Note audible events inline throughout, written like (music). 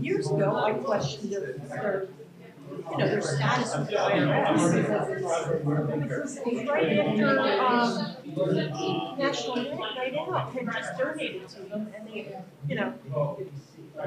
Years ago, I questioned their, their, you know, their status with the IRS. Right after, um, National Night Out had just donated to them and they, you know, I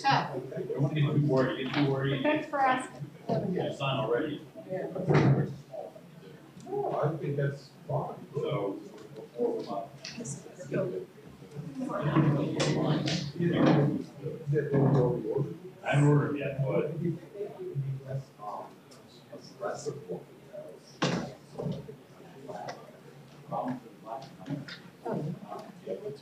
tough. I want to get too worried, get too worried, Thanks for asking. you sign already, I think that's fine. so. I haven't ordered yet, but That's, um, that's the point. help people. This side.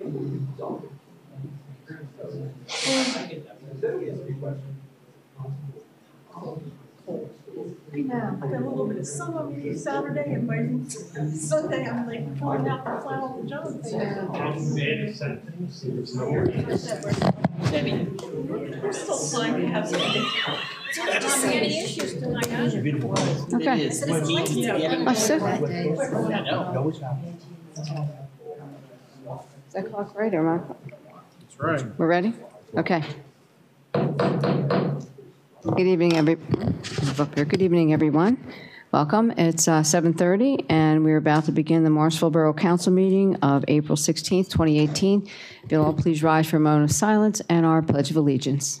I know. I got a little bit of sun on me Saturday and by Sunday, I'm like pulling out the flannel pajamas. Debbie, we're still trying to have some. Not any issues tonight, huh? Okay. I said, it's like, you know, Oh, so- Is that clock right or am I? That's right. We're ready? Okay. Good evening, every, up here. Good evening, everyone. Welcome. It's uh, 7:30, and we're about to begin the Morrisville Borough Council meeting of April 16th, 2018. If you'll all please rise for a moment of silence and our Pledge of Allegiance.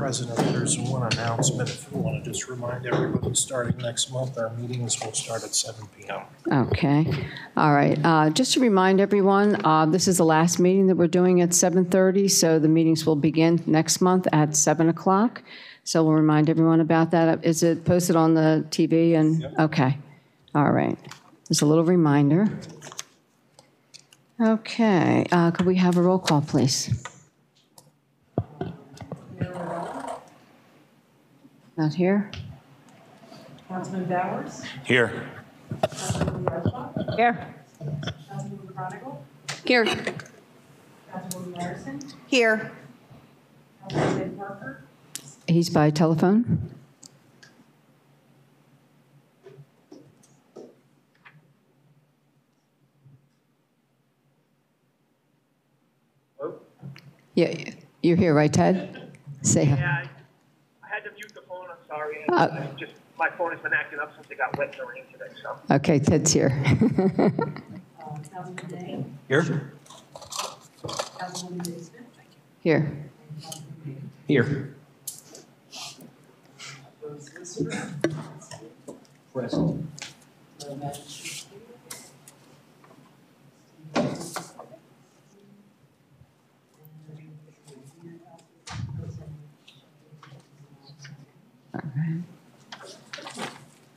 President, there's one announcement. If you want to just remind everybody, starting next month, our meetings will start at seven PM. Okay, all right. Uh, Just to remind everyone, uh, this is the last meeting that we're doing at 7:30, so the meetings will begin next month at 7 o'clock. So we'll remind everyone about that. Is it posted on the TV and? Okay, all right. Just a little reminder. Okay, uh, could we have a roll call, please? Not here? Councilman Bowers, Here. Councilman Ledford, Here. Councilman Chronicle, Here. Councilwoman Larson, Here. Councilman Parker, He's by telephone? Yeah, you're here, right, Ted? Say hi. Yeah, I I had to mute the phone, I'm sorry. Uh, just my phone has been acting up since it got wet in the rain today, so. Okay, Ted's here. (laughs) Here? Here. Here.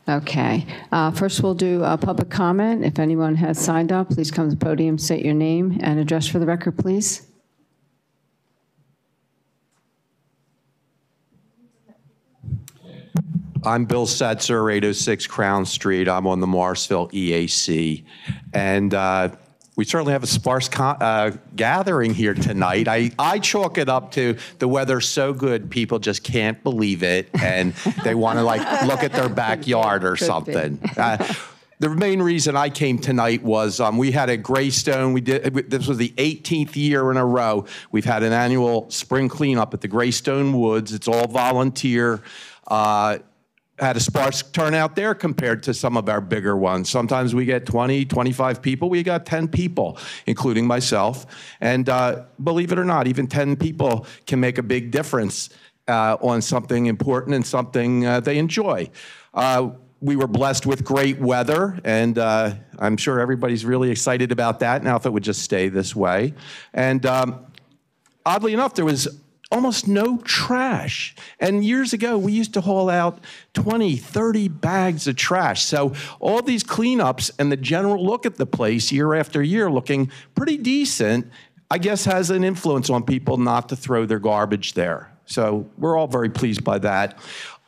Okay. Uh, First, we'll do a public comment. If anyone has signed up, please come to the podium, state your name and address for the record, please. I'm Bill Setzer, 806 Crown Street. I'm on the Morrisville EAC. And uh, we certainly have a sparse uh, gathering here tonight. I, I chalk it up to the weather's so good, people just can't believe it. And (laughs) they want to like look at their backyard or something. Uh, the main reason I came tonight was um, we had a Greystone. We did this was the 18th year in a row we've had an annual spring cleanup at the Greystone Woods. It's all volunteer. Uh, had a sparse turnout there compared to some of our bigger ones. Sometimes we get 20, 25 people. We got 10 people, including myself. And uh, believe it or not, even 10 people can make a big difference uh, on something important and something uh, they enjoy. Uh, we were blessed with great weather, and uh, I'm sure everybody's really excited about that now if it would just stay this way. And um, oddly enough, there was almost no trash. And years ago, we used to haul out 20, 30 bags of trash. So all these cleanups and the general look at the place year after year looking pretty decent, I guess has an influence on people not to throw their garbage there. So we're all very pleased by that.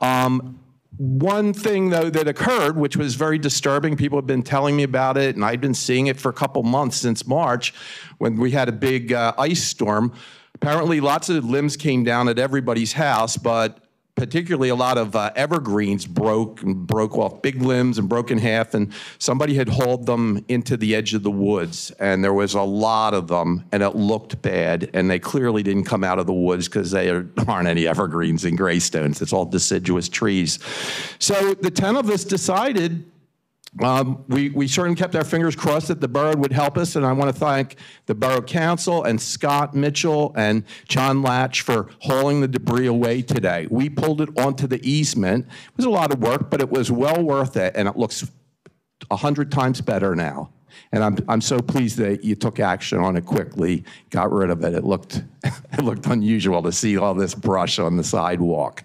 Um, one thing, though, that occurred, which was very disturbing, people have been telling me about it, and I'd been seeing it for a couple months since March when we had a big uh, ice storm. Apparently, lots of limbs came down at everybody's house, but particularly a lot of uh, evergreens broke and broke off big limbs and broke in half and somebody had hauled them into the edge of the woods and there was a lot of them and it looked bad and they clearly didn't come out of the woods because there (laughs) aren't any evergreens in greystones. It's all deciduous trees. So the 10 of us decided um, we, we certainly kept our fingers crossed that the borough would help us, and I want to thank the Borough Council and Scott Mitchell and John Latch for hauling the debris away today. We pulled it onto the easement. It was a lot of work, but it was well worth it, and it looks a hundred times better now. And I'm, I'm so pleased that you took action on it quickly, got rid of it. It looked, (laughs) it looked unusual to see all this brush on the sidewalk.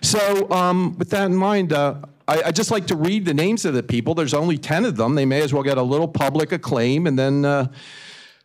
So um, with that in mind, uh, I, I'd just like to read the names of the people. There's only 10 of them. They may as well get a little public acclaim. And then uh,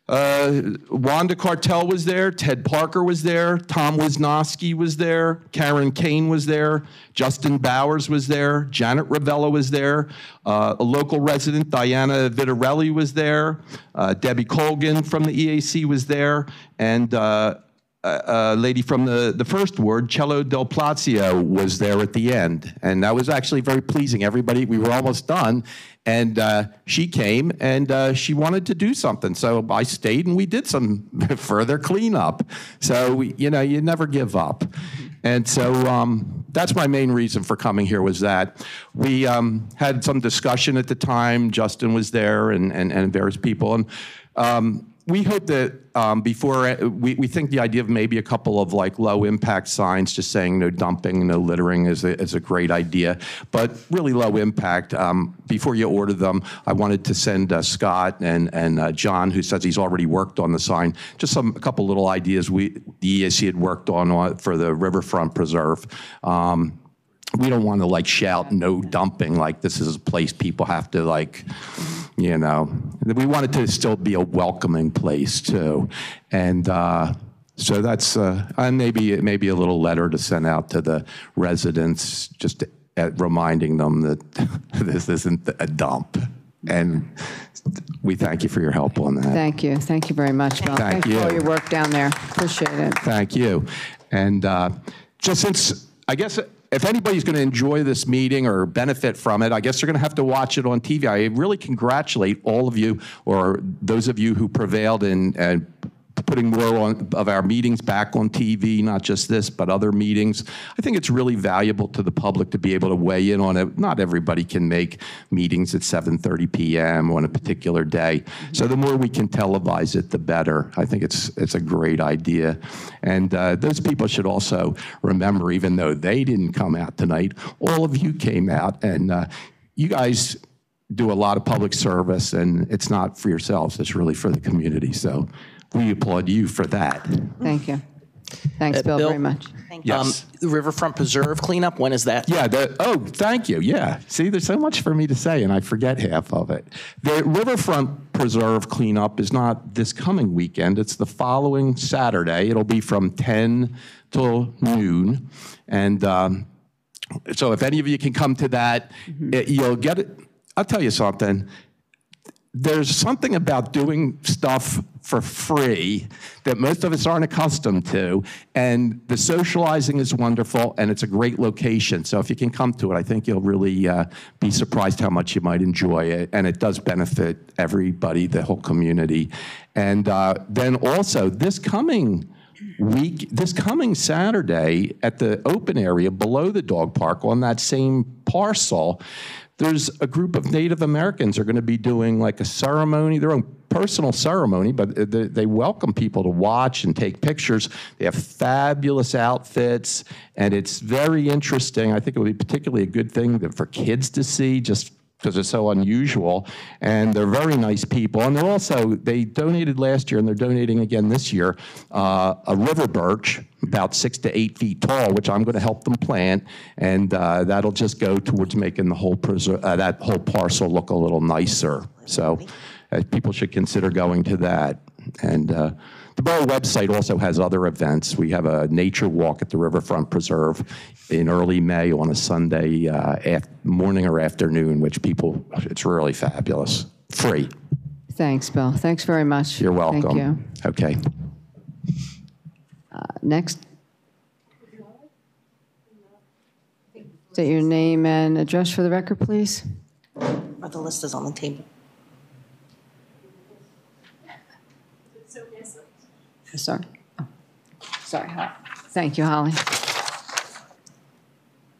uh, Wanda Cartel was there, Ted Parker was there, Tom Wisnowski was there, Karen Kane was there, Justin Bowers was there, Janet Ravella was there, uh, a local resident, Diana Vitarelli was there, uh, Debbie Colgan from the EAC was there, and uh, a, a lady from the, the first ward, Cello Del Plazio, was there at the end. And that was actually very pleasing. Everybody, we were almost done. And uh, she came and uh, she wanted to do something. So I stayed and we did some (laughs) further cleanup. So, we, you know, you never give up. And so um, that's my main reason for coming here was that. We um, had some discussion at the time. Justin was there and, and, and various people. And um, we hope that um, before we, we think the idea of maybe a couple of like low impact signs just saying no dumping no littering is a, is a great idea. But really low impact um, before you order them i wanted to send uh, scott and, and uh, john who says he's already worked on the sign just some a couple little ideas we the ESC had worked on uh, for the riverfront preserve. Um, we don't want to like shout no dumping like this is a place people have to like you know we want it to still be a welcoming place too and uh, so that's uh, and maybe maybe a little letter to send out to the residents just uh, reminding them that (laughs) this isn't a dump and we thank you for your help on that Thank you. Thank you very much, Bill. Thank Thanks for all your work down there. Appreciate it. Thank you. And uh, just since, I guess, if anybody's going to enjoy this meeting or benefit from it, I guess they're going to have to watch it on TV. I really congratulate all of you, or those of you who prevailed in uh, putting more on, of our meetings back on TV, not just this, but other meetings. I think it's really valuable to the public to be able to weigh in on it. Not everybody can make meetings at 7:30 PM on a particular day. So the more we can televise it, the better. I think it's, it's a great idea. And uh, those people should also remember, even though they didn't come out tonight, all of you came out, and uh, you guys do a lot of public service, and it's not for yourselves, it's really for the community. So we applaud you for that. Thank you. Thanks, Uh, Bill, Bill? very much. Yes. Um, the Riverfront Preserve cleanup, when is that? Yeah, the, oh, thank you. Yeah. See, there's so much for me to say, and I forget half of it. The Riverfront Preserve cleanup is not this coming weekend, it's the following Saturday. It'll be from 10 till noon. And um, so if any of you can come to that, it- you'll get it. I'll tell you something there's something about doing stuff for free that most of us aren't accustomed to. And the socializing is wonderful, and it's a great location. So if you can come to it, I think you'll really uh, be surprised how much you might enjoy it. And it does benefit everybody, the whole community. And uh, then also, this coming week, this coming Saturday at the open area below the dog park on that same parcel, there's a group of Native Americans are going to be doing like a ceremony, their own personal ceremony, but they, they welcome people to watch and take pictures. They have fabulous outfits, and it's very interesting. I think it would be particularly a good thing for kids to see, just because it's so unusual. And they're very nice people. And they're also, they donated last year and they're donating again this year uh, a river birch, about six to eight feet tall, which I'm going to help them plant. And uh, that'll just go towards making the whole, preser- uh, that whole parcel look a little nicer. So uh, people should consider going to that. And uh, the borough website also has other events. We have a nature walk at the Riverfront Preserve in early May on a Sunday uh, af- morning or afternoon, which people, it's really fabulous. Free. Thanks, Bill. Thanks very much. You're welcome. Thank you. Okay. Next. State your name and address for the record, please. Or the list is on the table. Sorry. Oh, Sorry. Holly. Thank you, Holly.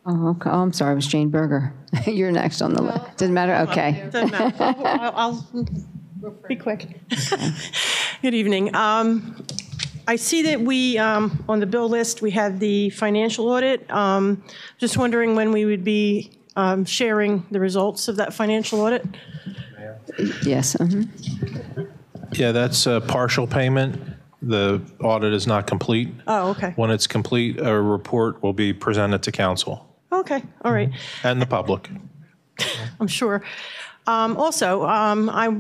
Oh, okay. Oh, I'm sorry, it was Jane Berger. (laughs) You're next on the list. Didn't matter? Okay. Doesn't matter. I'll, I'll be quick. (laughs) Good evening. Um, I see that we, um, on the bill list, we had the financial audit. Um, Just wondering when we would be um, sharing the results of that financial audit? Yes. mhm. Yeah, that's a partial payment. The audit is not complete. Oh, okay. When it's complete, a report will be presented to council Okay, all right. and the public. I'm sure. Um, Also, um, I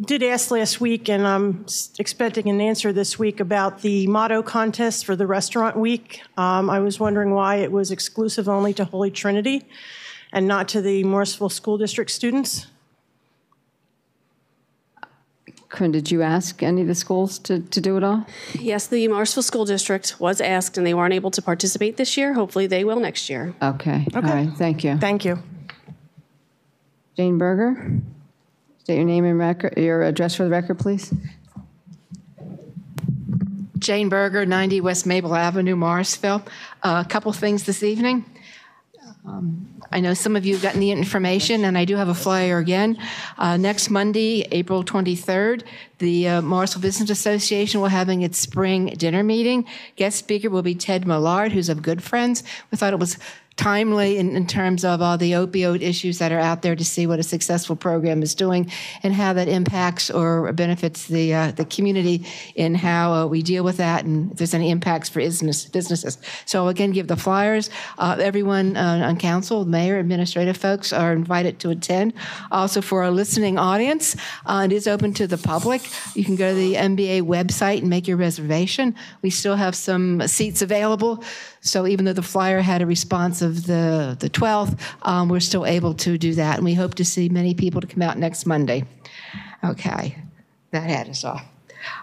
did ask last week, and I'm s- expecting an answer this week about the motto contest for the restaurant week. Um, I was wondering why it was exclusive only to Holy Trinity and not to the Morrisville School District students. Corinne, did you ask any of the schools to, to do it all? Yes, the Morrisville School District was asked, and they weren't able to participate this year. Hopefully, they will next year. Okay. All right. Thank you. Thank you. Jane Berger, state your name and record, your address for the record, please. Jane Berger, 90 West Maple Avenue, Morrisville. Uh, A couple things this evening. Um, I know some of you have gotten the information, and I do have a flyer again. Uh, Next Monday, April 23rd, the uh, Morrisville Business Association will having its spring dinner meeting. Guest speaker will be Ted Millard, who's of Good Friends. We thought it was timely in, in terms of all the opioid issues that are out there to see what a successful program is doing and how that impacts or benefits the uh, the community in how uh, we deal with that and if there's any impacts for business businesses. So I'll again, give the flyers. Uh, everyone uh, on council, mayor, administrative folks are invited to attend. Also for our listening audience, uh, it is open to the public. You can go to the MBA website and make your reservation. We still have some seats available. So even though the flyer had a response of the, the 12th, um, we're still able to do that. And we hope to see many people to come out next Monday. Okay, that hat is off.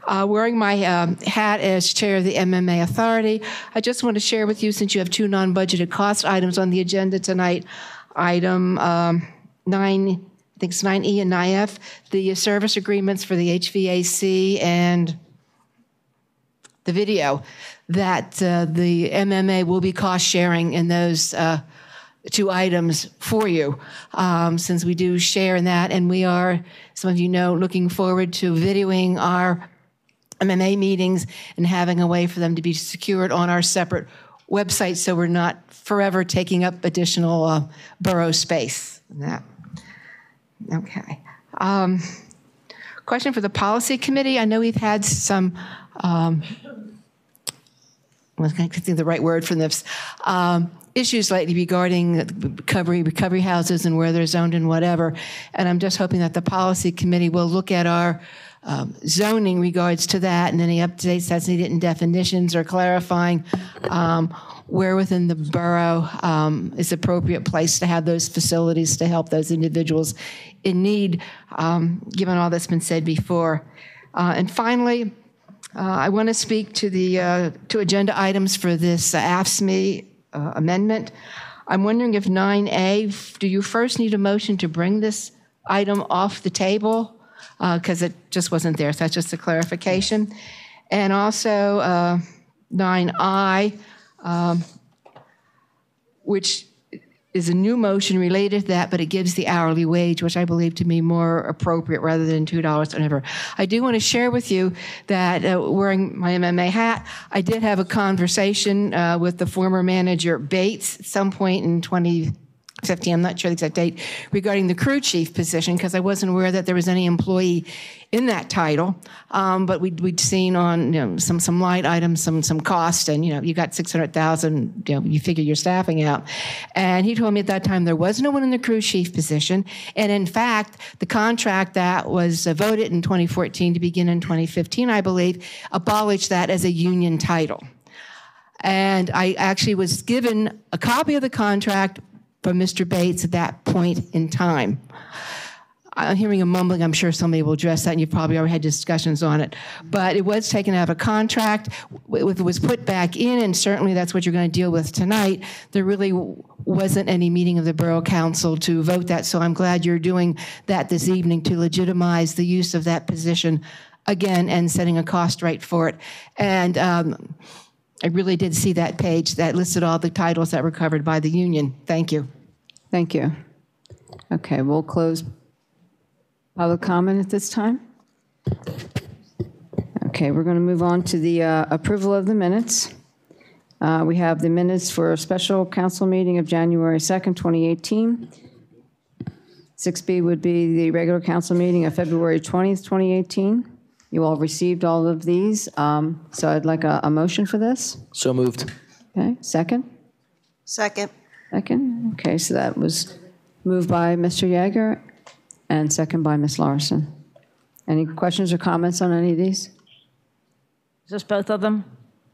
Uh, wearing my um, hat as chair of the MMA Authority, I just want to share with you, since you have two non-budgeted cost items on the agenda tonight, item um, 9, I think it's 9E and 9F, the service agreements for the HVAC and the video, that uh, the MMA will be cost sharing in those uh, two items for you, um, since we do share in that. And we are, some of you know, looking forward to videoing our MMA meetings and having a way for them to be secured on our separate website so we're not forever taking up additional uh, borough space. That. Okay. Um, question for the policy committee. I know we've had some. Um, I to think of the right word for this. Um, issues lately regarding recovery recovery houses and where they're zoned and whatever. And I'm just hoping that the policy committee will look at our um, zoning regards to that and any updates that's needed in definitions or clarifying um, where within the borough um, is appropriate place to have those facilities to help those individuals in need, um, given all that's been said before. Uh, and finally, uh, I want to speak to the uh, to agenda items for this uh, AFSCME uh, amendment. I'm wondering if 9A, do you first need a motion to bring this item off the table? Because it just wasn't there, so that's just a clarification. And also uh, 9I, um, which is a new motion related to that, but it gives the hourly wage, which I believe to be more appropriate rather than $2 whatever. I do want to share with you that uh, wearing my MMA hat, I did have a conversation uh, with the former manager Bates at some point in 20. 50, I'm not sure the exact date, regarding the crew chief position, because I wasn't aware that there was any employee in that title. Um, but we'd, we'd seen on you know, some, some light items, some, some cost, and you know, you got 600,000, you know, you figure your staffing out. And he told me at that time there was no one in the crew chief position. And in fact, the contract that was voted in 2014 to begin in 2015, I believe, abolished that as a union title. And I actually was given a copy of the contract from Mr. Bates at that point in time. I'm hearing a mumbling. I'm sure somebody will address that, and you've probably already had discussions on it. But it was taken out of a contract. It was put back in, and certainly that's what you're going to deal with tonight. There really wasn't any meeting of the Borough Council to vote that, so I'm glad you're doing that this evening to legitimize the use of that position again and setting a cost rate for it. And um, I really did see that page that listed all the titles that were covered by the union. Thank you. Thank you. Okay, we'll close public comment at this time. Okay, we're going to move on to the uh, approval of the minutes. Uh, We have the minutes for a special council meeting of January 2nd, 2018. 6B would be the regular council meeting of February 20th, 2018. You all received all of these, um, so I'd like a, a motion for this. So moved. Okay, second? Second. Second, okay, so that was moved by Mr. Yeager and second by Ms. Larson. Any questions or comments on any of these? Is this both of them?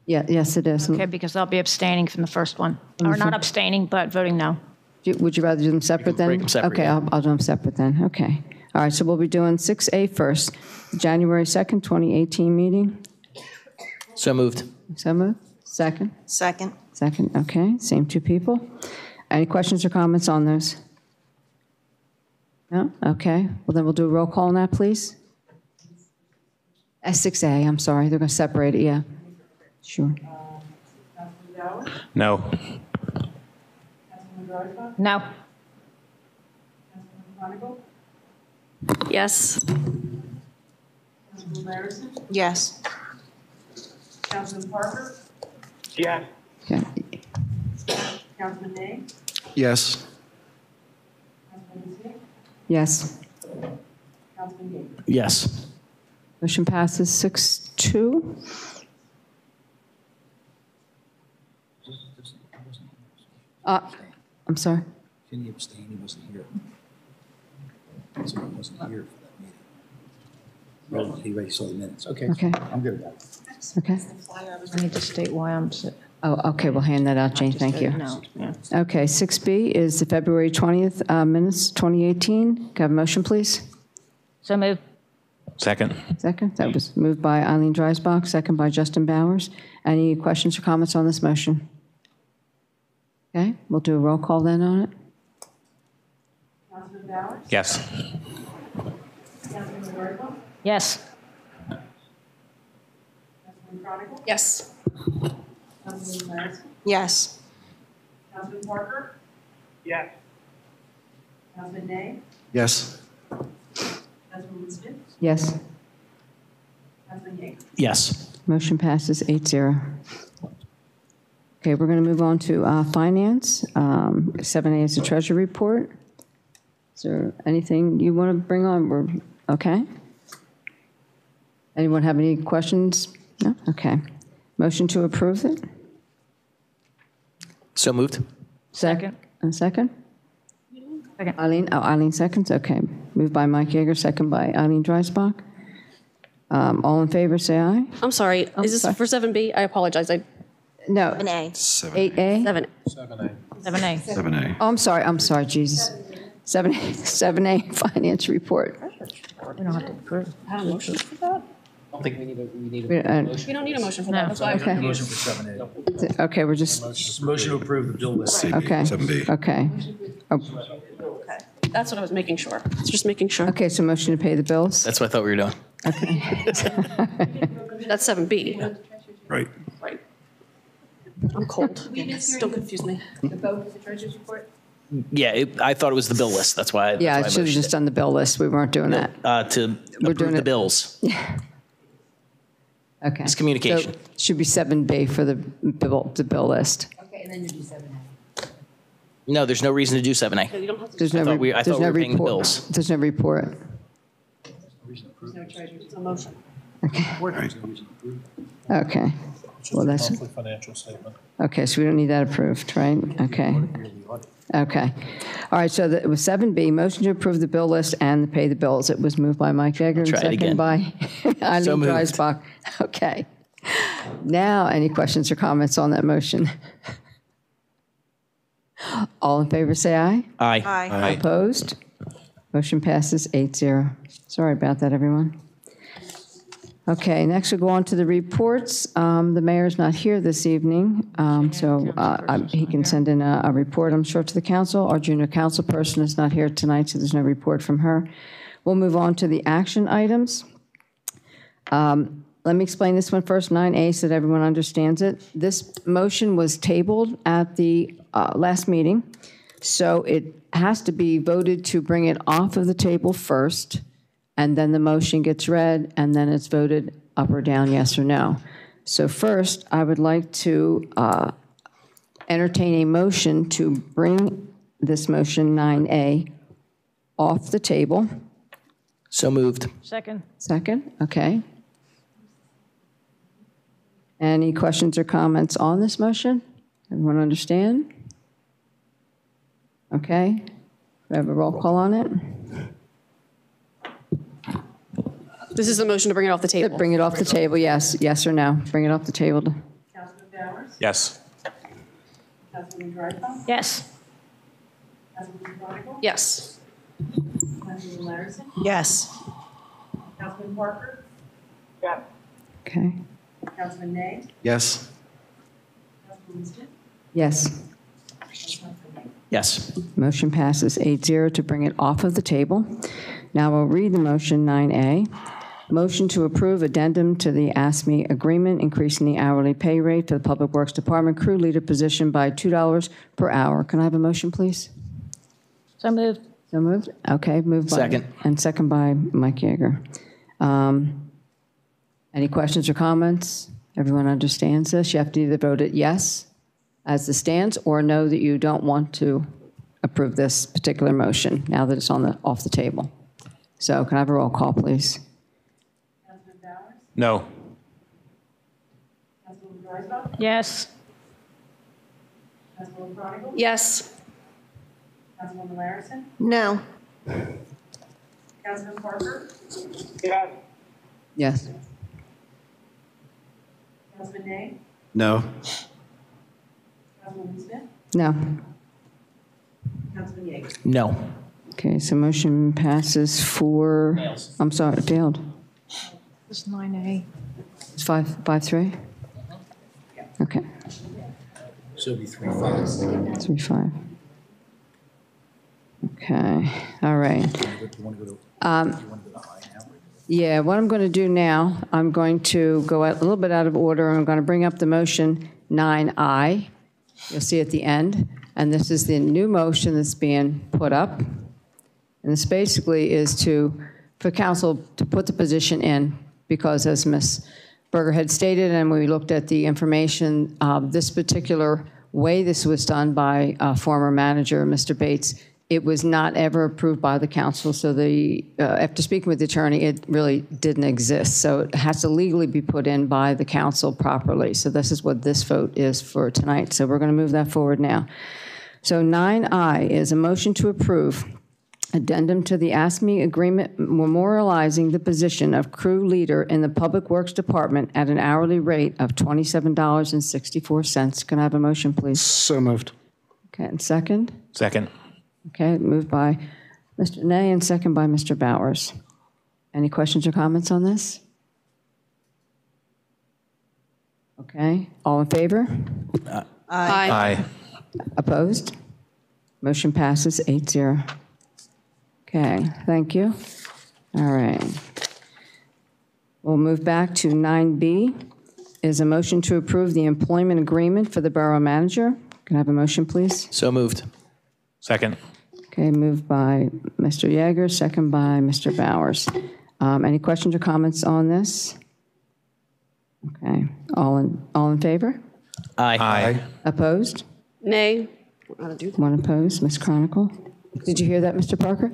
Yeah, yes, it is. Okay, because I'll be abstaining from the first one. Or not abstaining, but voting no. Do- Would you rather do them separate then? break them separate, Okay, yeah. I'll, I'll do them separate then, okay. All right, so we'll be doing 6A first, January 2nd, 2018 meeting. So moved. So moved, second? Second. Second, okay, same two people. Any questions or comments on those? No? Okay, well then we'll do a roll call on that, please. S6A, I'm sorry, they're going to separate it, yeah. Sure. No. No. Yes. Yes. Councilman Parker? Yes. Okay. Councilman Nay? Yes. Councilman Smith? Yes, Councilman Yeager? Yes. motion passes 6-2. Uh, I'm sorry. Can he abstain? He wasn't here. So he wasn't here for that meeting. Well, he already saw the minutes. Okay. Okay. I'm good with that. Okay. I need to state why I'm, si- Oh, okay, we'll hand that out, Jane, thank you. no. Yeah. Okay, 6B is the February 20th uh, minutes, 2018. Can I have a motion, please? So move. Second. Second, that was moved by Eileen Dreisbach, second by Justin Bowers. Any questions or comments on this motion? Okay, we'll do a roll call then on it. Councilman Bowers? Yes. Councilman Roybal? Yes. Councilman Chronicle? Yes. Councilwoman Larison? Yes. Councilman Parker? Yes. Councilman Nay? Yes. Councilwoman Smith? Yes. Councilman Yeager? Yes. Motion passes 8-0. Okay, we're going to move on to uh, finance. Um, 7A is the treasury report. Is there anything you want to bring on? We're- Okay. Anyone have any questions? No? Okay. Motion to approve it? So moved. Second. A second? Second. Eileen, oh, Eileen seconds, okay. Moved by Mike Yeager, second by Eileen Dreisbach. Um, All in favor, say aye. I'm sorry, Oh, is this sorry. for 7B? I apologize, I, No, Seven A. 8A? 7A. Seven A. Seven A. Seven A. Oh, I'm sorry, I'm sorry, Jesus. 7A, (laughs) 7A, finance report. We don't have to approve. I have a motion for that? I don't think we need a, we need We- uh, We don't need a motion for that, that's why I'm Okay. confused. for seven A. Okay, we're just, Motion to approve the bill list. okay. Seven B. Okay. Oh, That's what I was making sure, just making sure. Okay, so motion to pay the bills? That's what I thought we were doing. Okay. (laughs) That's 7B, Right. right? I'm cold, don't confuse me. Yeah, it, I thought it was the bill list. That's why. that's Yeah, why I should have motioned just done the bill list, we weren't doing it. that. Uh, to We're approve doing the it- bills. (laughs) Okay. Miscommunication. So Should be 7B for the bill, the bill list. No, there's no reason to do seven A. You don't have to, There's I no, thought re- we- I there's thought we no were paying the report. bills. There's no report. it's a motion. Okay. Okay. Well, that's, Monthly financial statement. okay, so we don't need that approved, right? Okay. Okay. All right, so the- it was 7B, motion to approve the bill list and to pay the bills. It was moved by Mike Yeager and Try it again. seconded by (laughs) Eileen moved. Dreisbach. Okay. Now, any questions or comments on that motion? (laughs) All in favor, say aye. Aye. Aye. Opposed? Motion passes 8-0. Sorry about that, everyone. Okay, next we'll go on to the reports. Um, The mayor's not here this evening, um, so uh, I- he can send in a a report, I'm sure, to the council. Our junior council person is not here tonight, so there's no report from her. We'll move on to the action items. Um, Let me explain this one first, 9A, so that everyone understands it. This motion was tabled at the uh, last meeting, so it has to be voted to bring it off of the table first, and then the motion gets read, and then it's voted up or down, yes or no. So first, I would like to uh, entertain a motion to bring this motion 9A off the table. So moved. Second. Second, okay. Any questions or comments on this motion? Everyone understand? Okay, we have a roll call on it? This is the motion to bring it off the table. Bring it off the table, yes, yes or no? Bring it off the table. Councilman Bowers? Yes. Councilwoman Dreisbach? Yes. Councilwoman Chronicle? Yes. Councilwoman Larison? Yes. Councilman Parker? Okay, Councilman Nay? Yes. Councilwoman Smith? yes. Yes. Motion passes 8-0 to bring it off of the table. Now we'll read the motion 9A. Motion to approve addendum to the AFSCME agreement, increasing the hourly pay rate for the Public Works Department crew leader position by $2 per hour. Can I have a motion, please? So moved. So moved? Okay, moved by. Second. And second by Mike Yeager. Um, Any questions or comments? Everyone understands this? You have to either vote it yes as it stands, or no that you don't want to approve this particular motion, now that it's on the, off the table. So can I have a roll call, please? Councilman Bowers? No. Councilwoman Dreisbach? Yes. Councilwoman Chronicle? Yes. Councilwoman Larison? No. Councilman Parker? Yes. Councilman Nay? No. Councilwoman Smith? No. Councilman Yeager? No. Okay, so motion passes for, I'm sorry, failed. It's 9A. It's five, five, three? Okay, So it'd be three five. three, five. Okay, all right. You want to go to, um, you want to go to I now? Yeah, what I'm going to do now, I'm going to go out- a little bit out of order. I'm going to bring up the motion 9I. You'll see at the end. And this is the new motion that's being put up. And this basically is to, for council to put the position in, because as Ms. Berger had stated, and we looked at the information, uh, this particular way this was done by uh, former manager, Mr. Bates, it was not ever approved by the council, so the, uh, after speaking with the attorney, it really didn't exist. So it has to legally be put in by the council properly. So this is what this vote is for tonight. So we're going to move that forward now. So 9I is a motion to approve addendum to the AFSCME agreement memorializing the position of crew leader in the Public Works Department at an hourly rate of $27.64. Can I have a motion, please? So moved. Okay, and second? Second. Okay, moved by Mr. Nay and second by Mr. Bowers. Any questions or comments on this? Okay, all in favor? Aye. Opposed? Motion passes 8-0. Okay, thank you. All right. We'll move back to 9B, is a motion to approve the employment agreement for the borough manager. Can I have a motion, please? So moved. Second. Okay, moved by Mr. Yeager, second by Mr. Bowers. Um, Any questions or comments on this? Okay, all in, all in favor? Aye. Aye. Opposed? Nay. How to do that? One opposed, Ms. Chronicle? Did you hear that, Mr. Parker?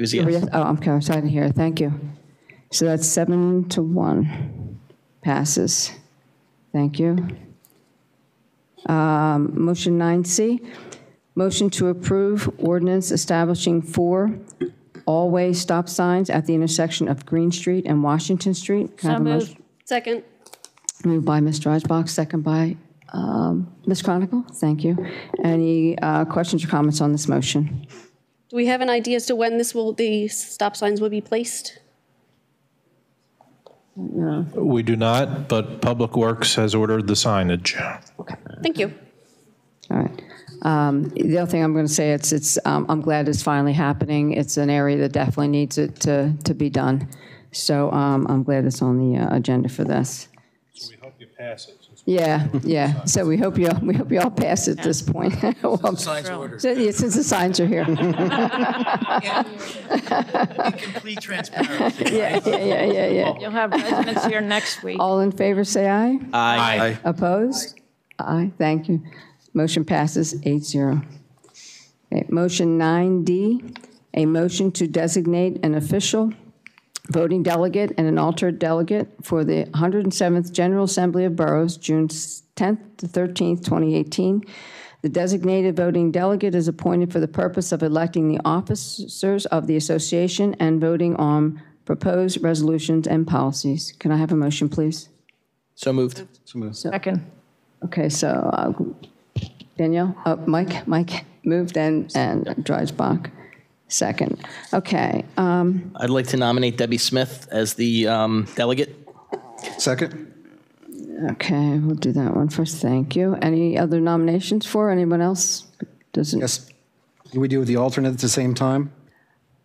He was a yes. yes? Oh, I'm sorry, sorry to hear, it. thank you. So that's seven to one, passes. Thank you. Um, Motion 9C, motion to approve ordinance establishing four all-way stop signs at the intersection of Green Street and Washington Street. Can I So have a motion? Second. Moved by Ms. Dreisbach, second by um, Ms. Chronicle, thank you. Any uh, questions or comments on this motion? Do we have an idea as to when this will, the stop signs will be placed? We do not, but Public Works has ordered the signage. Okay. Thank you. All right. Um, The other thing I'm going to say, it's, it's, um, I'm glad it's finally happening. It's an area that definitely needs it to, to be done. So um, I'm glad it's on the uh, agenda for this. So we hope you pass it. Yeah, (laughs) yeah. So we hope you, we hope you all pass at this point. Well, Signs ordered. so- yeah, Since the signs are here. (laughs) Complete transparency. (laughs) Yeah, yeah, yeah, yeah, yeah. You'll have residents here next week. All in favor, say aye. Aye. Opposed? Aye, thank you. Motion passes 8-0. Okay, Motion 9D, a motion to designate an official voting delegate and an alternate delegate for the 107th General Assembly of Boroughs, June 10th to 13th, 2018. The designated voting delegate is appointed for the purpose of electing the officers of the association and voting on proposed resolutions and policies. Can I have a motion, please? So moved. So moved. So, Second. Okay, so uh, Danielle, oh, Mike, Mike moved and, and Dreisbach second. Okay, um, I'd like to nominate Debbie Smith as the um, delegate. Second. okay, we'll do that one first, thank you. Any other nominations for, anyone else? Doesn't, Yes. Do we do the alternate at the same time?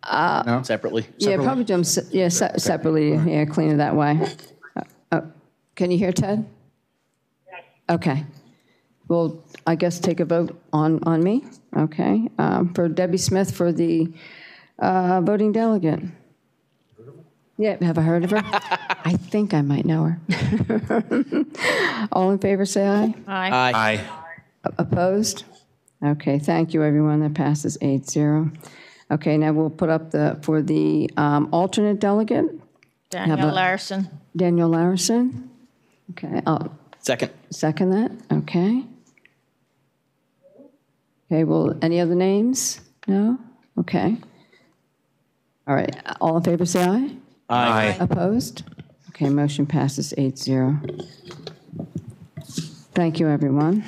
No? Separately. yeah, probably do them, se- yeah, se- separately, yeah, cleaner that way. Uh, uh, Can you hear Ted? Yes. Okay. Well, I guess take a vote on, on me, okay? Um, For Debbie Smith for the uh, voting delegate. Yeah, have I heard of her? (laughs) I think I might know her. (laughs) All in favor, say aye. Aye. Aye. Aye. Opposed? Okay, thank you, everyone. That passes 8-0. Okay, now we'll put up the, for the um, alternate delegate, Daniel about- Larson. Daniel Larson. Okay, I'll Second. second that, okay. Okay, well, any other names? No? Okay. All right, all in favor, say aye. Aye. Opposed? Okay, motion passes 8-0. Thank you, everyone.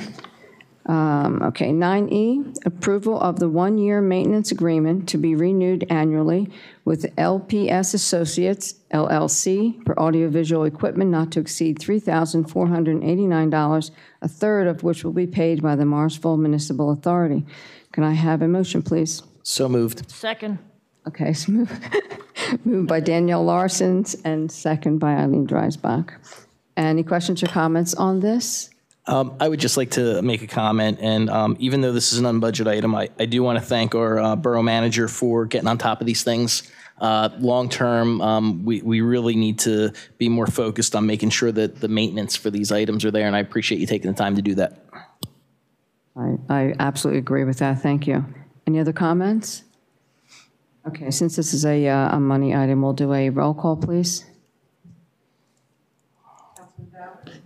Um, Okay, 9E, approval of the one-year maintenance agreement to be renewed annually with LPS Associates LLC for audiovisual equipment not to exceed $3,489, a third of which will be paid by the Morrisville Municipal Authority. Can I have a motion, please? So moved. Second. Okay, (laughs) so move- Moved by Danielle Larson and second by Eileen Dreisbach. Any questions or comments on this? Um, I would just like to make a comment, and um, even though this is an unbudgeted item, I, I do want to thank our uh, borough manager for getting on top of these things. Uh, long term, um, we, we really need to be more focused on making sure that the maintenance for these items are there, and I appreciate you taking the time to do that. I, I absolutely agree with that. Thank you. Any other comments? Okay, since this is a, uh, a money item, we'll do a roll call, please.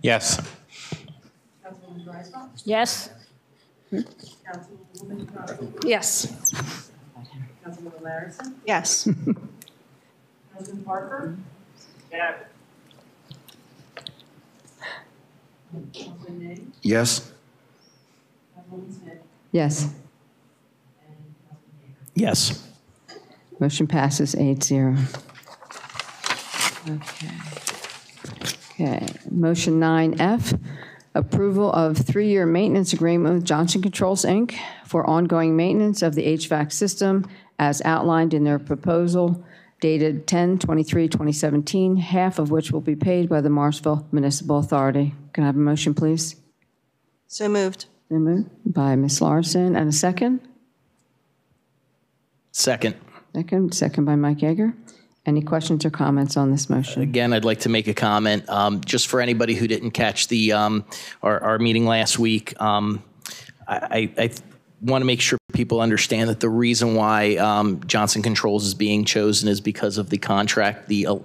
Yes. Councilwoman Yes. Yes. Councilwoman Larison? Yes. Councilman Parker? Yes. Councilman Nay? Yes. Councilwoman Smith? Yes. And Councilman Yeager? Yes. Motion passes 8-0. Okay. Okay, motion 9F, approval of three-year maintenance agreement with Johnson Controls, Inc. for ongoing maintenance of the HVAC system as outlined in their proposal dated 10/23/2017, half of which will be paid by the Morrisville Municipal Authority. Can I have a motion, please? So moved. Been moved by Ms. Larison, and a second? Second. Second, second by Mike Yeager. Any questions or comments on this motion? Again, I'd like to make a comment, um, just for anybody who didn't catch the, um, our, our meeting last week. Um, I, I, I want to make sure people understand that the reason why, um, Johnson Controls is being chosen is because of the contract, the, uh,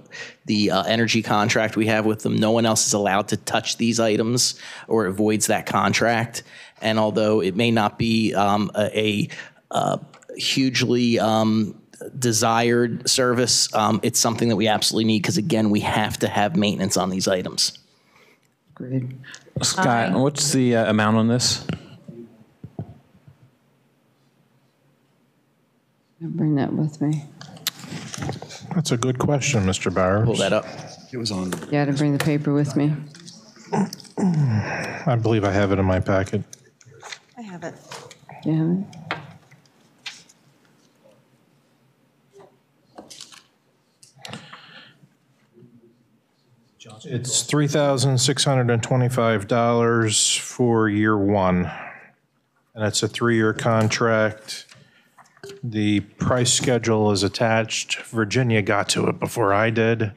the, uh, energy contract we have with them. No one else is allowed to touch these items or avoids that contract. And although it may not be, um, a, a, uh, hugely, um, desired service. Um, it's something that we absolutely need because, again, we have to have maintenance on these items. Great. Scott, what's the uh, amount on this? Bring that with me. That's a good question, Mr. Bowers. Pull that up. It was on. Yeah, to bring the paper with me. I believe I have it in my packet. I have it. Do you have it? It's $3,625 for year one. And it's a three-year contract. The price schedule is attached. Virginia got to it before I did.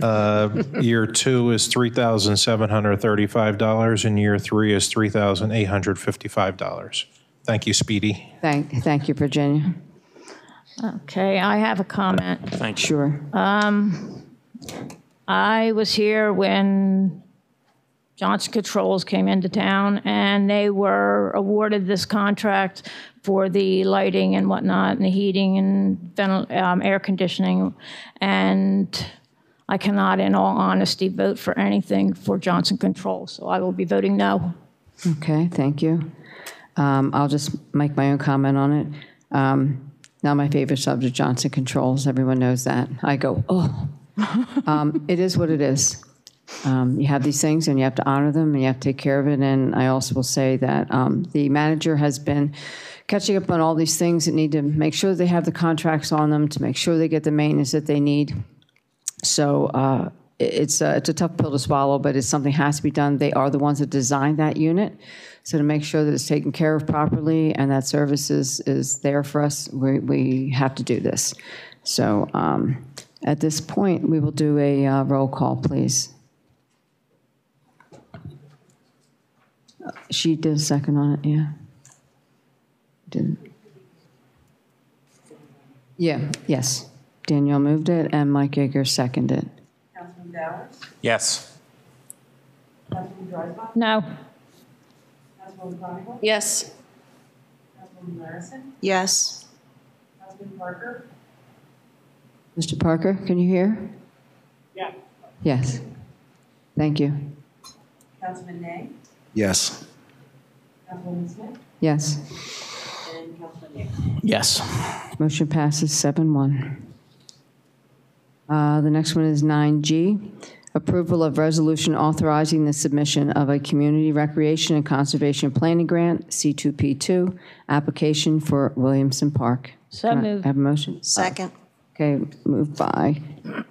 Uh, (laughs) Year two is $3,735, and year three is $3,855. Thank you, Speedy. Thank, thank you, Virginia. Okay, I have a comment. Thank you. Sure. I was here when Johnson Controls came into town, and they were awarded this contract for the lighting and whatnot, and the heating and ventil- um, air conditioning. And I cannot, in all honesty, vote for anything for Johnson Controls, so I will be voting no. Okay, thank you. Um, I'll just make my own comment on it. Um, Not my favorite subject, Johnson Controls, everyone knows that. I go, oh. (laughs) Um, It is what it is. Um, You have these things, and you have to honor them, and you have to take care of it. And I also will say that um, the manager has been catching up on all these things that need to make sure they have the contracts on them, to make sure they get the maintenance that they need. So uh, it's, a- it's a tough pill to swallow, but it's something has to be done. They are the ones that designed that unit. So to make sure that it's taken care of properly and that services is, there for us, we, we have to do this. So um, at this point, we will do a uh, roll call, please. She did a second on it, yeah. Didn't. Yeah, yes. Danielle moved it and Mike Yeager seconded. Councilman Bowers? Yes. Councilman Dreisbach? No. Councilwoman Conable? Yes. Councilwoman Larison? Yes. Councilman Parker? Mr. Parker, can you hear? Yeah. Yes. Thank you. Councilman Nay? Yes. Councilwoman Smith? Yes. And Councilman Yeager? Yes. Motion passes 7-1. Uh, The next one is 9G, approval of resolution authorizing the submission of a Community Recreation and Conservation Planning Grant, C2P2, application for Williamson Park. So Can I moved. Have a motion? Second. Okay, moved by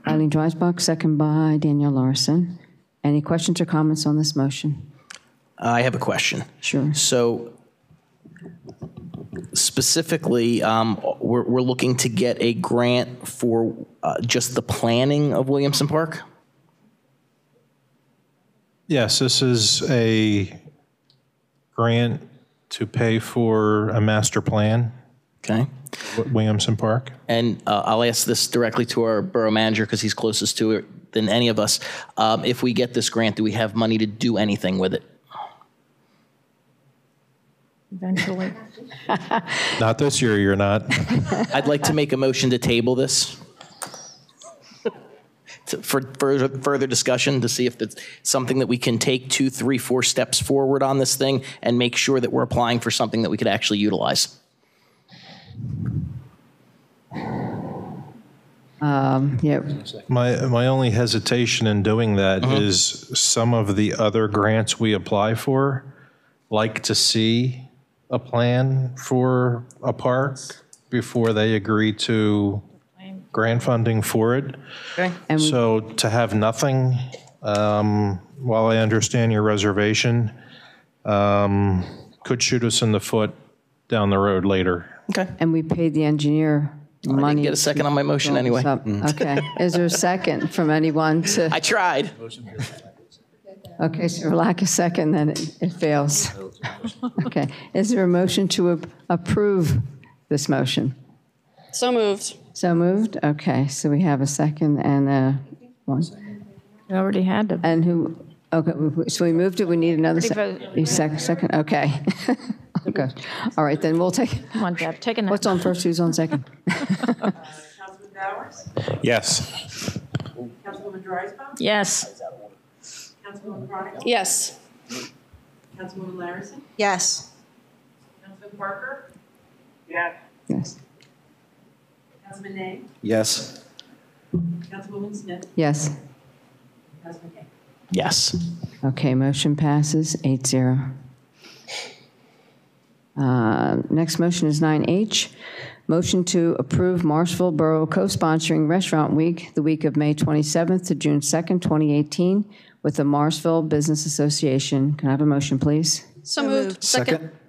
Eileen Dreisbach, second by Danielle Larison. Any questions or comments on this motion? I have a question. Sure. So specifically, um, we're, we're looking to get a grant for uh, just the planning of Williamson Park? Yes, this is a grant to pay for a master plan. Okay. Williamson Park. And uh, I'll ask this directly to our borough manager because he's closest to it than any of us. Um, if we get this grant, do we have money to do anything with it? Eventually. (laughs) Not this year, you're not. (laughs) I'd like to make a motion to table this to- for further, further discussion to see if it's something that we can take two, three, four steps forward on this thing and make sure that we're applying for something that we could actually utilize. Um, yeah, My, my only hesitation in doing that is some of the other grants we apply for like to see a plan for a park before they agree to grant funding for it. Okay. and So to have nothing, um, while I understand your reservation, um, could shoot us in the foot down the road later. Okay. and we paid the engineer money. I didn't get a second on my motion anyway. build. Okay, is there a second from anyone to? (laughs) I tried. Okay, so for lack of second, then it it fails. Okay, is there a motion to a- approve this motion? So moved. So moved? Okay, so we have a second and a one. You already had to. And who, okay, we- so we moved it, we need another Already sec- voted. you sec- second, okay. (laughs) Okay, all right, then we'll take, Come on, Deb, take a nap. what's on first, who's on second? (laughs) Councilman Bowers? Yes. Councilwoman Dreisbach? Yes. Councilwoman Conable? Yes. Councilwoman Larison? Yes. Councilman Parker? Yes. Yes. Councilman Nay? Yes. Councilwoman Smith? Yes, Councilman Kane? Yes. okay, motion passes eight zero. Uh, Next motion is 9H, motion to approve Morrisville Borough co-sponsoring Restaurant Week, the week of May 27th to June 2nd, 2018, with the Morrisville Business Association. Can I have a motion, please? So moved. Second. (laughs)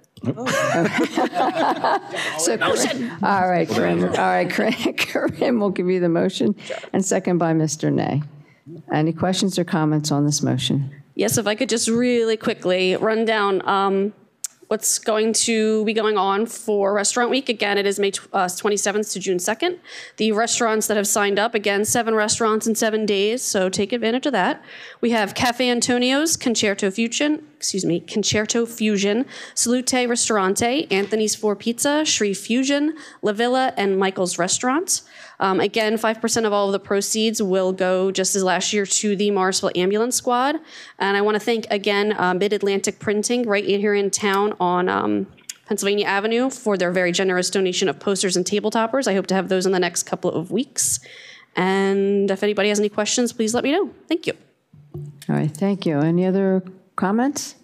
So, Corinne- all right, Corinne, all right, Corinne (laughs) Corinne will give you the motion, and second by Mr. Nay. Any questions or comments on this motion? Yes, if I could just really quickly run down um, what's going to be going on for Restaurant Week. Again, it is May uh, 27th to June 2nd. The restaurants that have signed up, again, seven restaurants in seven days, so take advantage of that. We have Cafe Antonio's, Concerto Fusion, excuse me, Concerto Fusion, Salute Ristorante, Anthony's Four Pizza, Shri Fusion, La Villa, and Michael's Restaurant. Um, again, 5% of all of the proceeds will go, just as last year, to the Morrisville Ambulance Squad. And I want to thank again uh, Mid Atlantic Printing right in here in town on um, Pennsylvania Avenue for their very generous donation of posters and table toppers. I hope to have those in the next couple of weeks. And if anybody has any questions, please let me know. Thank you. All right, thank you. Any other comments?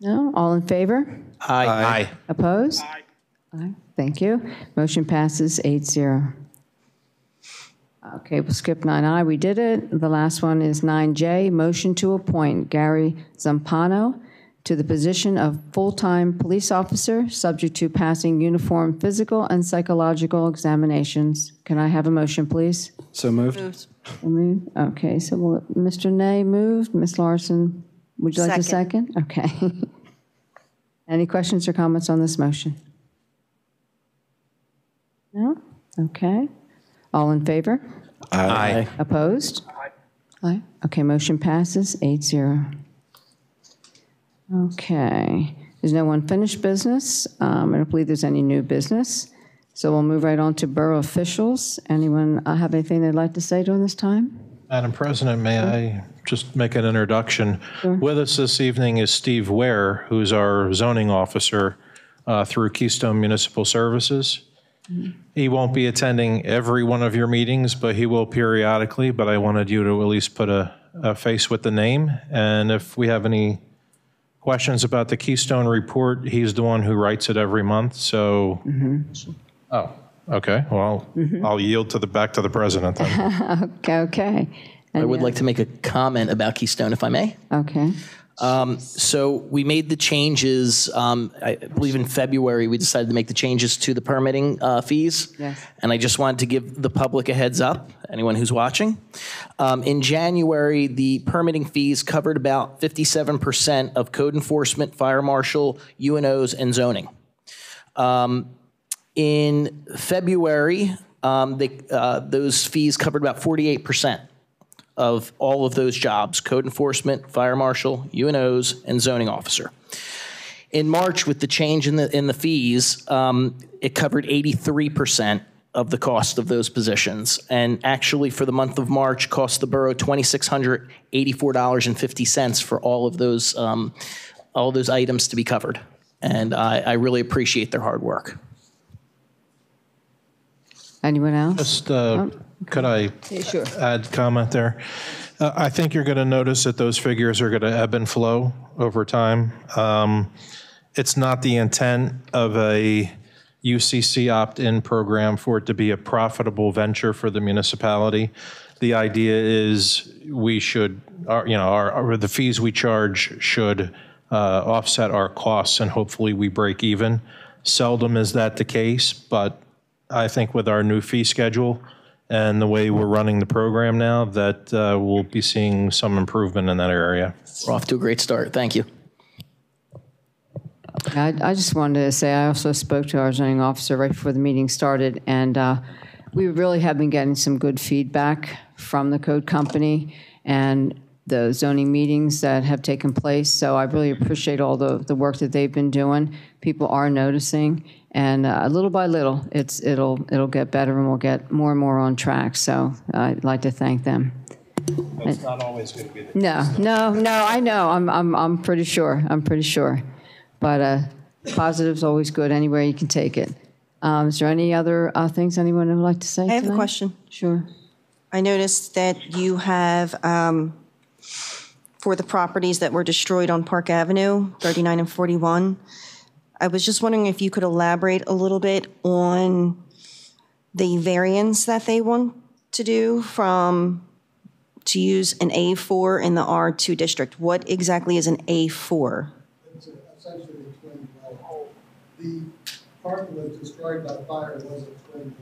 No? All in favor? Aye. Aye. Opposed? Aye. Aye. Thank you. Motion passes 8-0. Okay, we'll skip 9I. We did it. The last one is 9J, motion to appoint Gary Zampano to the position of full-time police officer, subject to passing uniform physical and psychological examinations. Can I have a motion, please? So moved. Moved. Moved. Okay, so we'll- Mr. Nay moved. Ms. Larison, would you like to second? Okay. (laughs) Any questions or comments on this motion? No? Okay. All in favor? Aye. Opposed? Aye. Okay, motion passes 8-0. Okay, there's no unfinished business. Um, I don't believe there's any new business. So we'll move right on to borough officials. Anyone uh, have anything they'd like to say during this time? Madam President, may I just make an introduction? With us this evening is Steve Ware, who's our zoning officer uh, through Keystone Municipal Services. Mm-hmm. He won't be attending every one of your meetings, but he will periodically, but I wanted you to at least put a, a face with the name. And if we have any questions about the Keystone report, he's the one who writes it every month, so. Mm-hmm. Oh, Okay, well, mm-hmm. I'll yield to the, back to the president then. (laughs) Okay, okay. I would like to make a comment about Keystone, if I may. Okay. Um, so we made the changes, um, I believe in February, we decided to make the changes to the permitting uh, fees. Yes. And I just wanted to give the public a heads up, anyone who's watching. Um, in January, the permitting fees covered about 57% of code enforcement, fire marshal, UNOs, and zoning. Um, in February, um, they, uh, those fees covered about 48% of all of those jobs code enforcement, fire marshal, UNOs, and zoning officer. In March, with the change in the, in the fees, um, it covered 83% of the cost of those positions. And actually, for the month of March, cost the borough $2,684.50 for all of those, um, all those items to be covered. And I, I really appreciate their hard work. Anyone else? Just, uh, could I Yeah, sure. add comment there? Uh, I think you're going to notice that those figures are going to ebb and flow over time. Um, It's not the intent of a UCC opt-in program for it to be a profitable venture for the municipality. The idea is we should, our- you know, our, our- the fees we charge should uh, offset our costs, and hopefully we break even. Seldom is that the case, but I think with our new fee schedule and the way we're running the program now, that uh, we'll be seeing some improvement in that area. We're off to a great start. Thank you. I, I just wanted to say, I also spoke to our zoning officer right before the meeting started, and uh, we really have been getting some good feedback from the code company and the zoning meetings that have taken place. So I really appreciate all the, the work that they've been doing. People are noticing, and uh, little by little, it's, it'll, it'll get better and we'll get more and more on track. So I'd like to thank them. That's not always going to be the No, no, no, I know. I'm, I'm, I'm pretty sure. I'm pretty sure. But uh, positive's always good anywhere you can take it. Um, is there any other uh, things anyone would like to say? I have a question. Sure. I noticed that you have, um, for the properties that were destroyed on Park Avenue, 39 and 41, I was just wondering if you could elaborate a little bit on the variance that they want to do from, to use an A4 in the R2 district. What exactly is an A4? It's essentially a twin well. The part that was destroyed by fire was a twin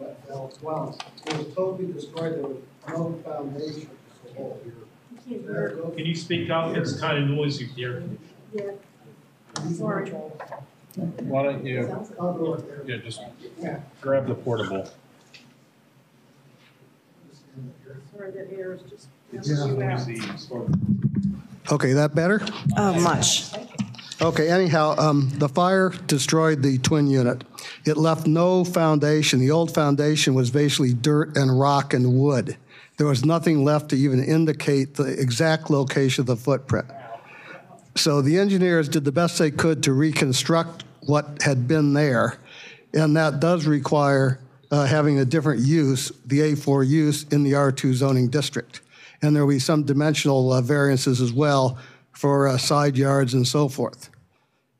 well. It was totally destroyed, there was no foundation here. Can you speak up? It's kind of noisy here. Sorry. Why don't you, yeah, just grab the portable. Sorry, that air is just. Okay, that better? Oh, much. Okay, anyhow, um, the fire destroyed the twin unit. It left no foundation. The old foundation was basically dirt and rock and wood. There was nothing left to even indicate the exact location of the footprint. So the engineers did the best they could to reconstruct what had been there, and that does require uh, having a different use, the A4 use, in the R2 zoning district. And there will be some dimensional uh, variances as well for uh, side yards and so forth.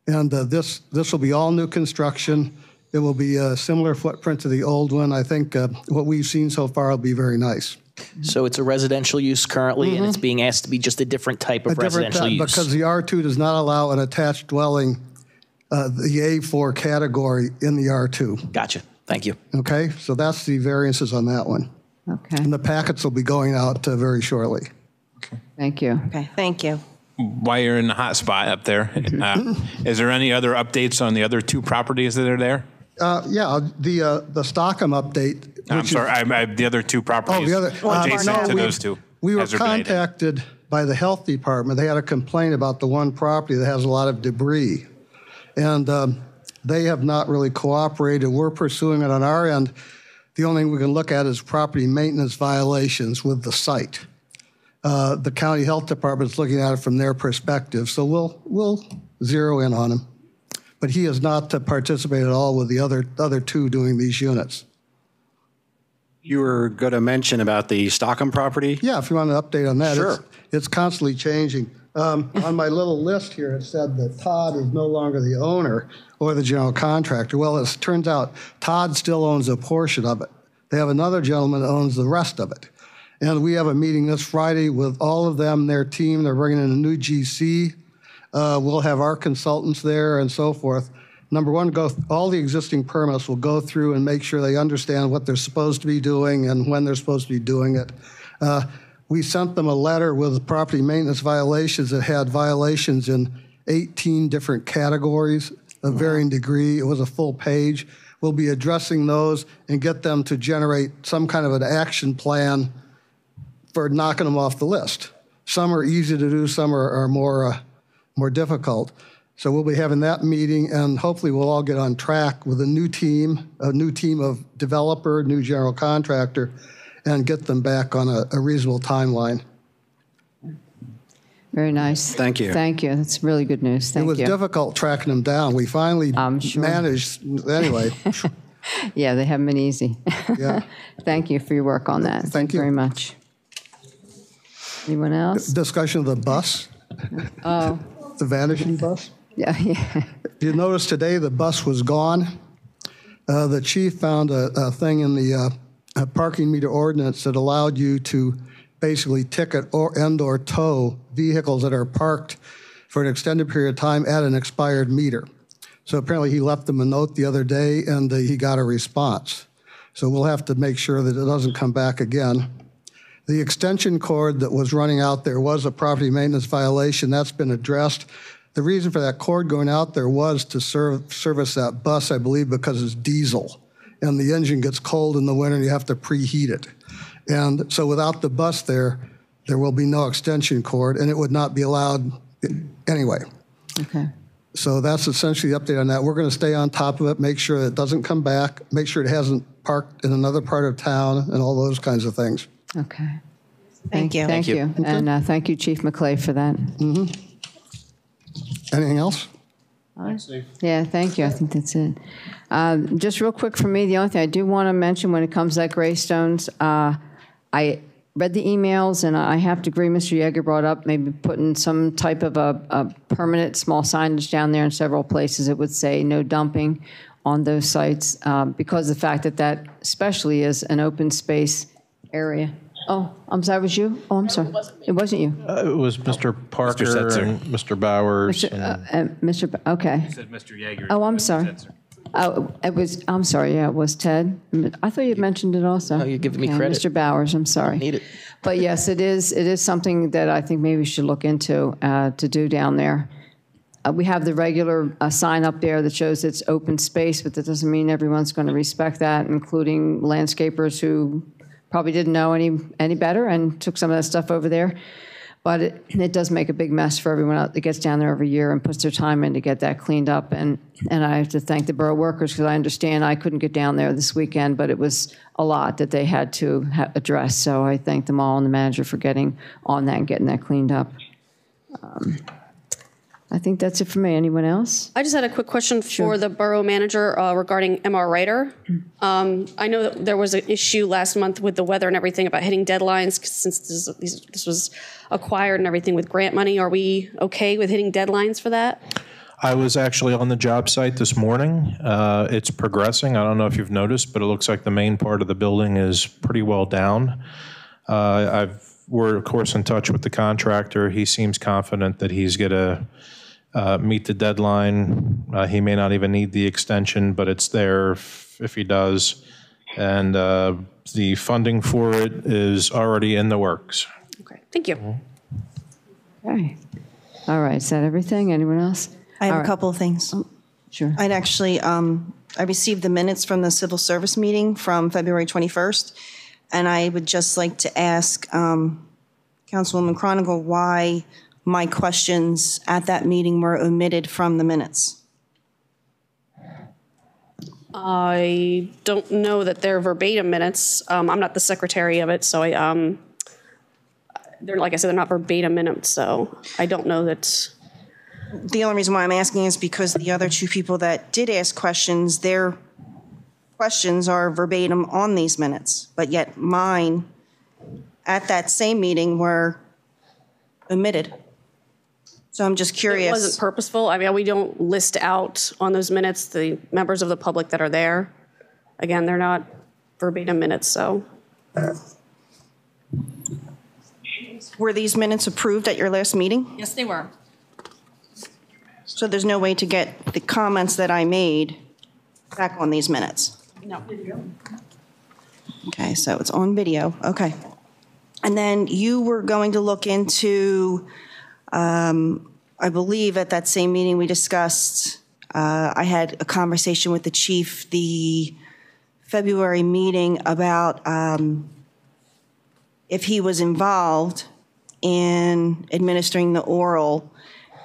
And uh, this, this will be all new construction. It will be a similar footprint to the old one. I think uh, what we've seen so far will be very nice. So it's a residential use currently, and it's being asked to be just a different type of different residential type, use. Because the R2 does not allow an attached dwelling, uh, the A4 category in the R2. Gotcha. Thank you. Okay, so that's the variances on that one. Okay. And the packets will be going out uh, very shortly. Okay. Thank you. Okay, thank you. While you're in the hot spot up there, (laughs) uh, is there any other updates on the other two properties that are there? Uh, Yeah, the, uh, the Stockham update. I'm which is- sorry, I, I, the other two properties oh, the other. uh, adjacent no, to we- those two. We were contacted by the health department. They had a complaint about the one property that has a lot of debris. And um, they have not really cooperated. We're pursuing it on our end. The only thing we can look at is property maintenance violations with the site. Uh, The county health department is looking at it from their perspective, so we'll, we'll zero in on him. But he has not participated at all with the other, other two doing these units. You were going to mention about the Stockholm property? Yeah, if you want an update on that. Sure. It's- It's constantly changing. Um, On my little list here, it said that Todd is no longer the owner or the general contractor. Well, it turns out Todd still owns a portion of it. They have another gentleman that owns the rest of it. And we have a meeting this Friday with all of them, their team. They're bringing in a new GC. Uh, We'll have our consultants there and so forth. Number one, go, all the existing permits will go through and make sure they understand what they're supposed to be doing and when they're supposed to be doing it. Uh, We sent them a letter with property maintenance violations that had violations in 18 different categories of varying degree. It was a full page. We'll be addressing those and get them to generate some kind of an action plan for knocking them off the list. Some are easy to do, some are, are more, uh, more difficult. So we'll be having that meeting, and hopefully we'll all get on track with a new team, a new team of developer, new general contractor, and get them back on a, a reasonable timeline. Very nice. Thank you. Thank you. That's really good news. Thank you. It was you. difficult tracking them down. We finally managed, anyway. (laughs) Yeah, they haven't been easy. Yeah. (laughs) Thank you for your work on that. Thank you very much. Anyone else? Discussion of the bus, Oh, the vanishing bus. (laughs) yeah, yeah. You notice today the bus was gone. Uh, The chief found a, a thing in the uh, parking meter ordinance that allowed you to basically ticket or and/or tow vehicles that are parked for an extended period of time at an expired meter. So apparently he left them a note the other day and uh, he got a response. So we'll have to make sure that it doesn't come back again. The extension cord that was running out there was a property maintenance violation. That's been addressed. The reason for that cord going out there was to serve, service that bus, I believe, because it's diesel. And the engine gets cold in the winter and you have to preheat it. And so without the bus there, there will be no extension cord and it would not be allowed anyway. Okay. So that's essentially the update on that. We're going to stay on top of it, make sure it doesn't come back, make sure it hasn't parked in another part of town and all those kinds of things. Okay. Thank you. Thank you. And uh, thank you, Chief McClay, for that. Anything else? Yeah, thank you. I think that's it. Um, Just real quick for me, the only thing I do want to mention when it comes to that Greystones, uh, I read the emails, and I have to agree, Mr. Yeager brought up maybe putting some type of a, a permanent small signage down there in several places. It would say no dumping on those sites, um, because of the fact that that especially is an open space area. Oh, I'm sorry, was you? Oh, I'm sorry. It wasn't you. Uh, It was Mr. Parker Setzer. and Mr. Bowers. Mr. and- uh, uh, Mr. Ba- Okay. said Mr. Yeager. Oh, I'm sorry. Oh, it was, I'm sorry, yeah, it was Ted. I thought you had mentioned it also. No, you're giving me Okay, credit. Mr. Bowers, I'm sorry. Need it. But yes, it is, it is something that I think maybe we should look into uh, to do down there. Uh, We have the regular uh, sign up there that shows it's open space, but that doesn't mean everyone's going to respect that, including landscapers who probably didn't know any, any better and took some of that stuff over there. But it, it does make a big mess for everyone that gets down there every year and puts their time in to get that cleaned up. And, and I have to thank the borough workers because I understand I couldn't get down there this weekend, but it was a lot that they had to ha- address. So I thank them all and the manager for getting on that and getting that cleaned up. Um, I think that's it for me. Anyone else? I just had a quick question for the borough manager uh, regarding MR Ryder. Um, I know that there was an issue last month with the weather and everything about hitting deadlines 'cause since this, these- this was acquired and everything with grant money. Are we okay with hitting deadlines for that? I was actually on the job site this morning. Uh, It's progressing. I don't know if you've noticed, but it looks like the main part of the building is pretty well down. Uh, I've, we're of course in touch with the contractor. He seems confident that he's going to meet the deadline. Uh, He may not even need the extension, but it's there if if he does. And uh, the funding for it is already in the works. Okay, thank you. Okay. All right, is that everything? Anyone else? I have All a right. couple of things. Sure. I'd actually, um, I received the minutes from the civil service meeting from February 21st, and I would just like to ask um, Councilwoman Conable why my questions at that meeting were omitted from the minutes. I don't know that they're verbatim minutes. Um, I'm not the secretary of it, so I, um, they're, like I said, they're not verbatim minutes, so I don't know that. The only reason why I'm asking is because the other two people that did ask questions, their questions are verbatim on these minutes, but yet mine at that same meeting were omitted. So I'm just curious. It wasn't purposeful. I mean, we don't list out on those minutes the members of the public that are there. Again, they're not verbatim minutes, so. Were these minutes approved at your last meeting? Yes, they were. So there's no way to get the comments that I made back on these minutes? No. Okay, so it's on video, okay. And then you were going to look into, um, I believe at that same meeting we discussed, uh, I had a conversation with the chief, the February meeting about um, if he was involved in administering the oral,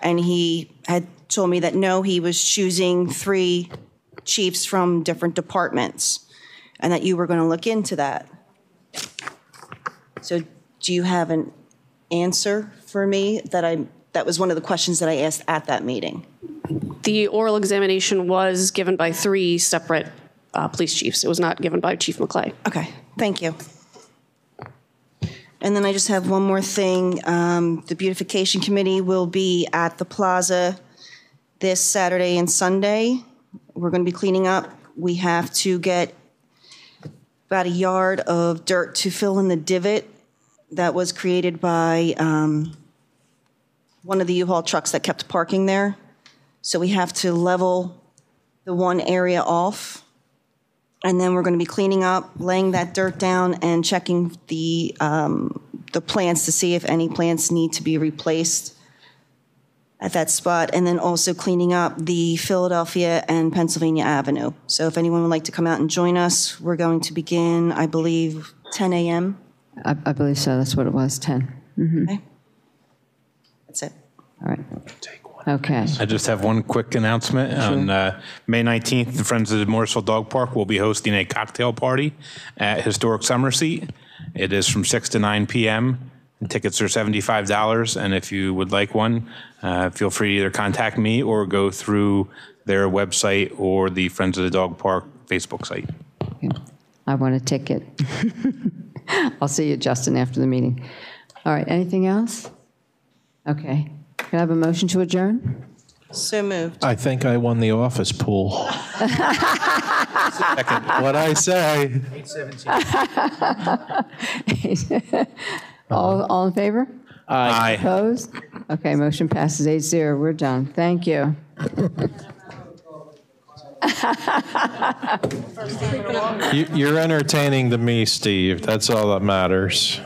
and he had told me that no, he was choosing three chiefs from different departments, and that you were going to look into that. So do you have an answer for me that I, that was one of the questions that I asked at that meeting? The oral examination was given by three separate uh, police chiefs. It was not given by Chief McClay. Okay, thank you. And then I just have one more thing. Um, The beautification committee will be at the plaza this Saturday and Sunday. We're going to be cleaning up. We have to get about a yard of dirt to fill in the divot that was created by um, one of the U-Haul trucks that kept parking there. So we have to level the one area off. And then we're going to be cleaning up, laying that dirt down, and checking the, um, the plants to see if any plants need to be replaced at that spot, and then also cleaning up the Philadelphia and Pennsylvania Avenue. So if anyone would like to come out and join us, we're going to begin, I believe, 10 a.m. I I believe so, that's what it was, 10. Mhm. Okay. That's it. All right. Okay. I just have one quick announcement. On uh, May 19th, the Friends of the Morrisville Dog Park will be hosting a cocktail party at Historic Summerseat. It is from 6 to 9 p.m. and Tickets are $75, and if you would like one, uh, feel free to either contact me or go through their website or the Friends of the Dog Park Facebook site. I want a ticket. (laughs) I'll see you, Justin, after the meeting. All right, anything else? Okay. Can I have a motion to adjourn? So moved. I think I won the office pool. (laughs) What I say. (laughs) All, uh-huh. all in favor? Aye. Opposed? Okay, motion passes 8-0. We're done. Thank you. You- You're entertaining to me, Steve. That's all that matters.